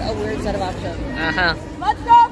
a weird set of options. Uh huh. Let's go.